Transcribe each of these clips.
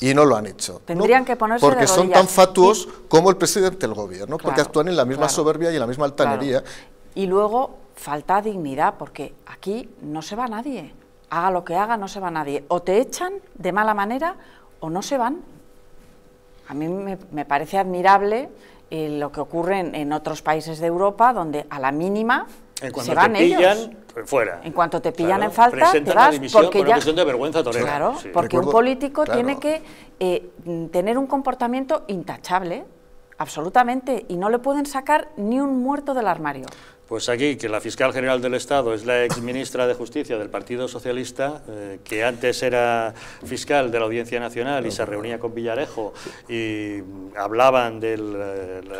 y no lo han hecho. Tendrían ¿no? que ponerse Porque de son tan fatuos como el presidente del gobierno, porque actúan en la misma claro, soberbia y en la misma altanería. Claro. Y luego falta dignidad, porque aquí no se va nadie. Haga lo que haga, no se va nadie. O te echan de mala manera o no se van. A mí me, me parece admirable eh, lo que ocurre en, en otros países de Europa, donde a la mínima En cuanto se van te pillan, ellos. fuera. En cuanto te pillan Claro, en falta, presentan te vas dimisión porque por ya... una cuestión de vergüenza torera. Claro, Sí. porque Recuerdo- un político claro. tiene que eh, tener un comportamiento intachable, absolutamente, y no le pueden sacar ni un muerto del armario. Pues aquí, que la fiscal general del Estado es la ex ministra de Justicia del Partido Socialista, eh, que antes era fiscal de la Audiencia Nacional y se reunía con Villarejo y hablaban de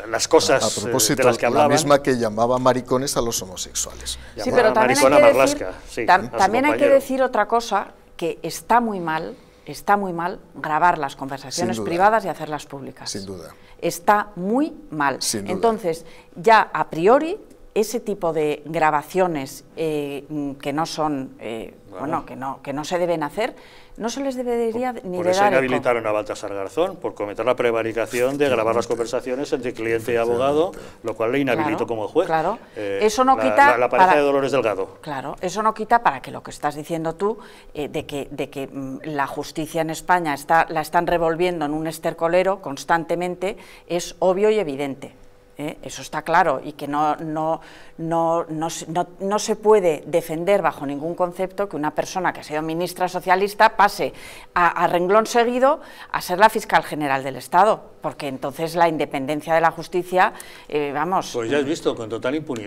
las cosas a eh, propósito, de las que la hablaban. misma que llamaba maricones a los homosexuales. Sí, pero también hay, maricona que decir, sí, tam- también hay que decir otra cosa, que está muy mal, está muy mal grabar las conversaciones privadas y hacerlas públicas. Sin duda. Está muy mal. Sin duda. Entonces, ya a priori, ese tipo de grabaciones eh, que no son, eh, bueno, que no, que no se deben hacer, no se les debería ni Por de eso dar eco. inhabilitaron a Baltasar Garzón, por cometer la prevaricación de grabar las conversaciones entre cliente y abogado, lo cual le inhabilitó Claro, como juez. claro. Eh, Eso no la- quita La, la pareja para- de Dolores Delgado. Claro, eso no quita para que lo que estás diciendo tú, eh, de que, de que mm, la justicia en España está, la están revolviendo en un estercolero constantemente, es obvio y evidente. ¿Eh? Eso está claro y que no, no, no, no, se- no- no se puede defender bajo ningún concepto que una persona que ha sido ministra socialista pase a, a renglón seguido a ser la fiscal general del Estado, porque entonces la independencia de la justicia, eh, vamos... Pues ya has visto, con total impunidad.